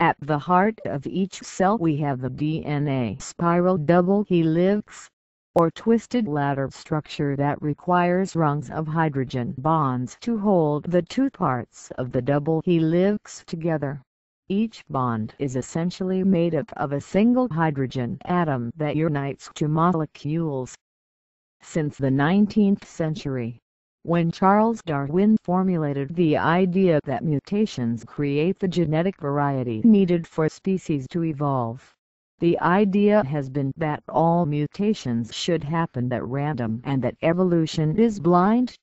At the heart of each cell we have the DNA spiral double helix, or twisted ladder structure that requires rungs of hydrogen bonds to hold the two parts of the double helix together. Each bond is essentially made up of a single hydrogen atom that unites two molecules. Since the 19th century, when Charles Darwin formulated the idea that mutations create the genetic variety needed for species to evolve, the idea has been that all mutations should happen at random and that evolution is blind.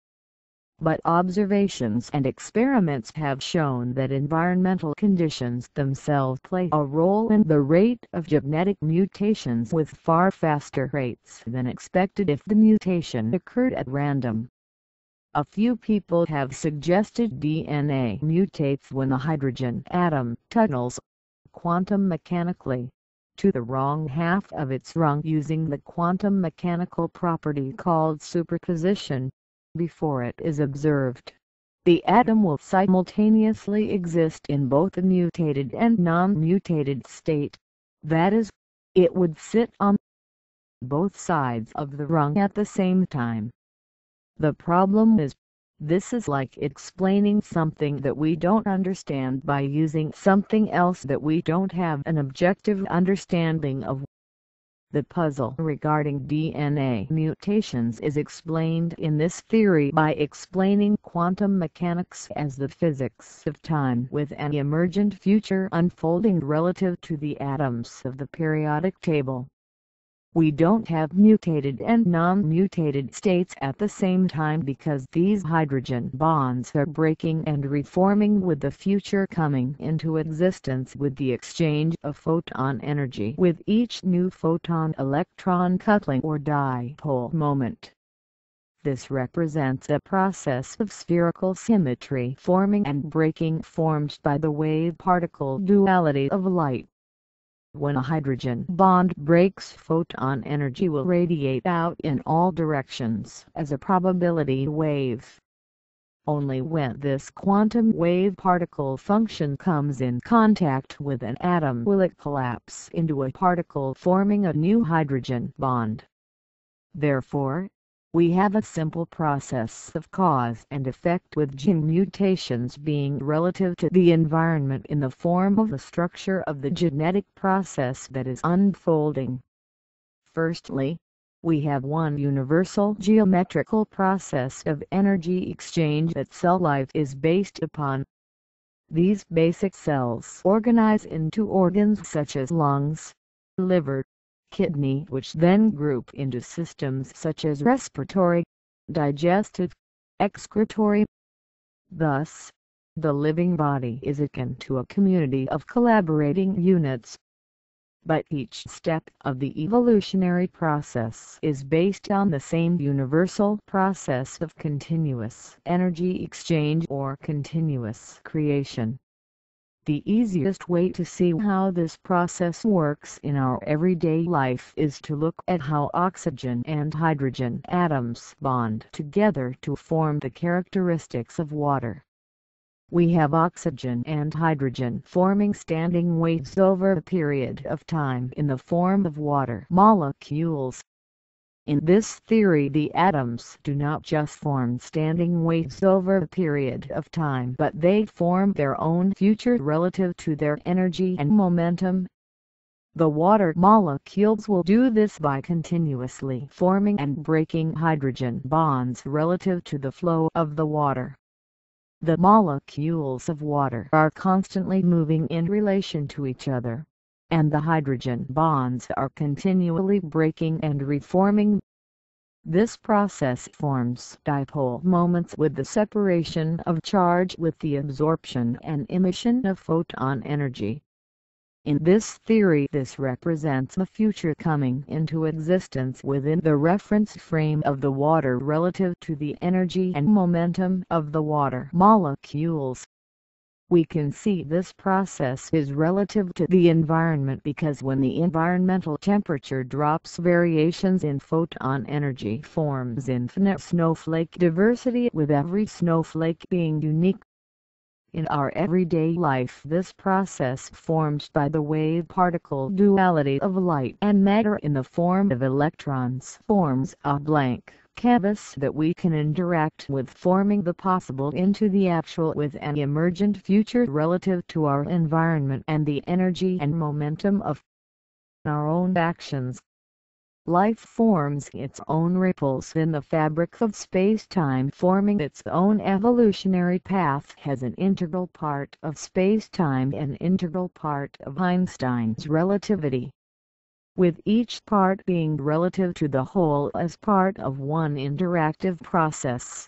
But observations and experiments have shown that environmental conditions themselves play a role in the rate of genetic mutations with far faster rates than expected if the mutation occurred at random. A few people have suggested DNA mutates when the hydrogen atom tunnels quantum mechanically to the wrong half of its rung using the quantum mechanical property called superposition, before it is observed. The atom will simultaneously exist in both a mutated and non-mutated state, that is, it would sit on both sides of the rung at the same time. The problem is, this is like explaining something that we don't understand by using something else that we don't have an objective understanding of. The puzzle regarding DNA mutations is explained in this theory by explaining quantum mechanics as the physics of time with an emergent future unfolding relative to the atoms of the periodic table. We don't have mutated and non-mutated states at the same time because these hydrogen bonds are breaking and reforming with the future coming into existence with the exchange of photon energy with each new photon-electron coupling or dipole moment. This represents a process of spherical symmetry forming and breaking formed by the wave-particle duality of light. When a hydrogen bond breaks photon energy will radiate out in all directions as a probability wave. Only when this quantum wave particle function comes in contact with an atom will it collapse into a particle forming a new hydrogen bond. Therefore, we have a simple process of cause and effect with gene mutations being relative to the environment in the form of the structure of the genetic process that is unfolding. Firstly, we have one universal geometrical process of energy exchange that cell life is based upon. These basic cells organize into organs such as lungs, liver, kidney which then group into systems such as respiratory, digestive, excretory. Thus, the living body is akin to a community of collaborating units. But each step of the evolutionary process is based on the same universal process of continuous energy exchange or continuous creation. The easiest way to see how this process works in our everyday life is to look at how oxygen and hydrogen atoms bond together to form the characteristics of water. We have oxygen and hydrogen forming standing waves over a period of time in the form of water molecules. In this theory the atoms do not just form standing waves over a period of time but they form their own future relative to their energy and momentum. The water molecules will do this by continuously forming and breaking hydrogen bonds relative to the flow of the water. The molecules of water are constantly moving in relation to each other and the hydrogen bonds are continually breaking and reforming. This process forms dipole moments with the separation of charge with the absorption and emission of photon energy. In this theory this represents the future coming into existence within the reference frame of the water relative to the energy and momentum of the water molecules. We can see this process is relative to the environment because when the environmental temperature drops variations in photon energy forms infinite snowflake diversity with every snowflake being unique. In our everyday life this process formed by the wave-particle duality of light and matter in the form of electrons forms a blank canvas that we can interact with forming the possible into the actual with an emergent future relative to our environment and the energy and momentum of our own actions. Life forms its own ripples in the fabric of space-time forming its own evolutionary path as an integral part of space-time an integral part of Einstein's relativity. With each part being relative to the whole as part of one interactive process.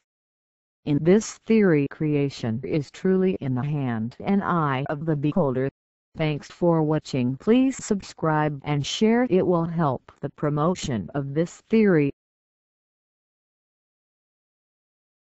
In this theory creation is truly in the hand and eye of the beholder. Thanks for watching. Please subscribe and share. It will help the promotion of this theory.